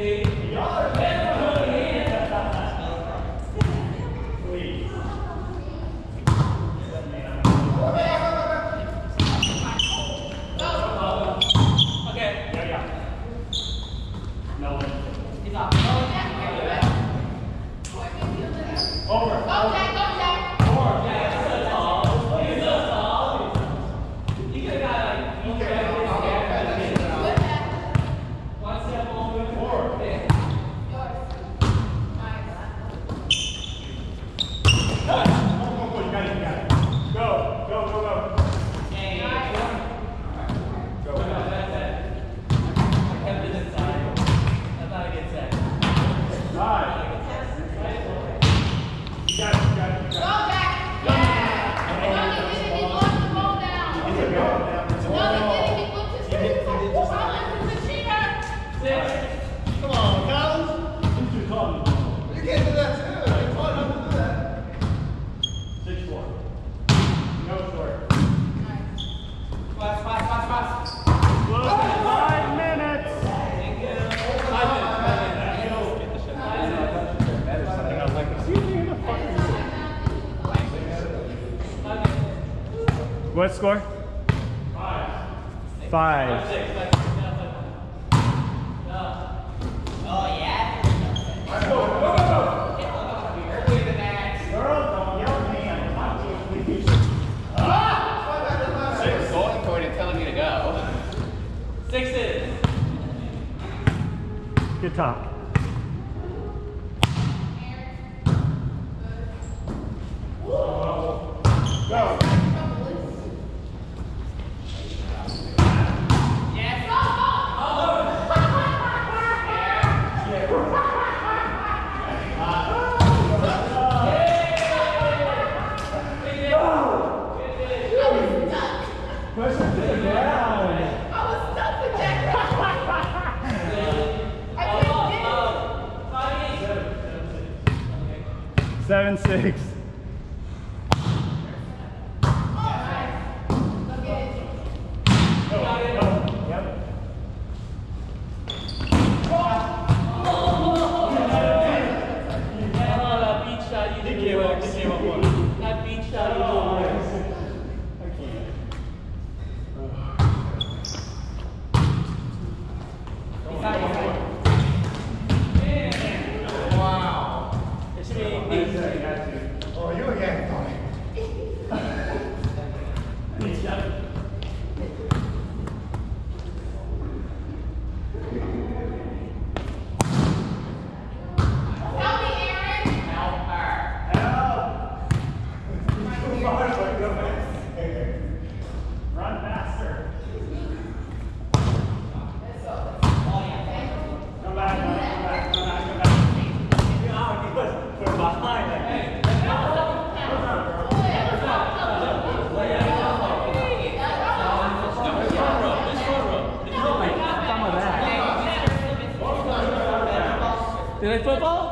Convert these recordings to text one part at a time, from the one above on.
Hey. What score? Five. Five. Oh, yeah. Six golden coin and telling to go. Sixes. Good top. Do I football?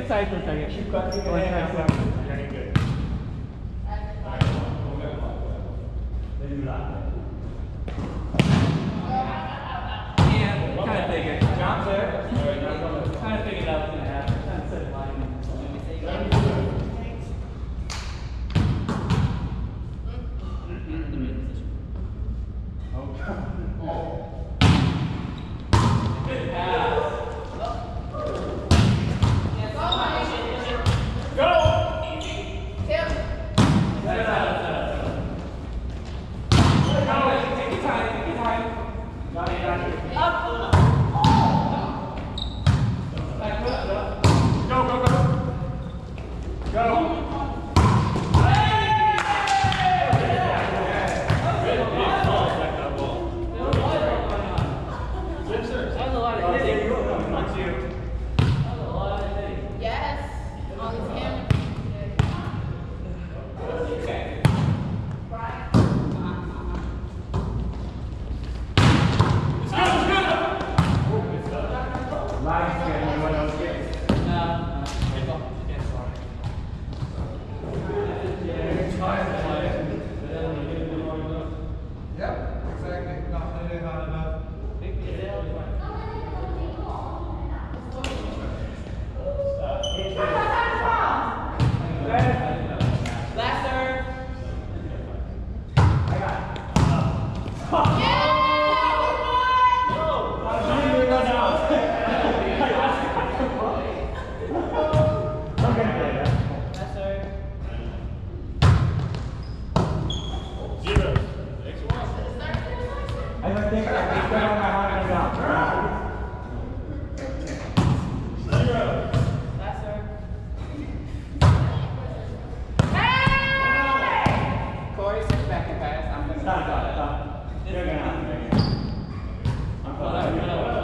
Good side for a second. Keep cutting your hands out. Very good. Then you lock dai, dai, dai. Diagonale, diagonale. Ancora, diagonale.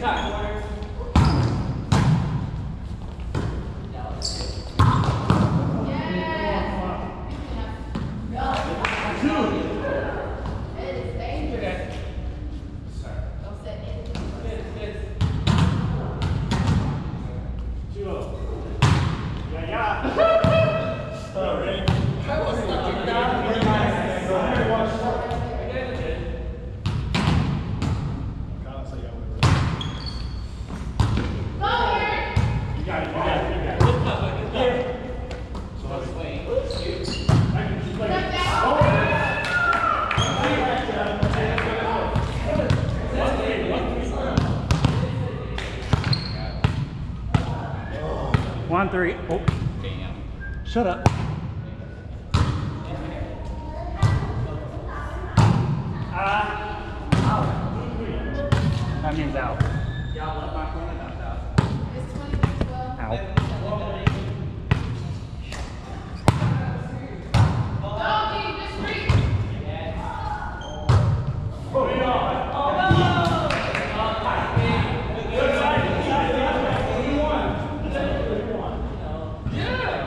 Yeah. down three. Oh, damn. Shut up. That means out. Ow.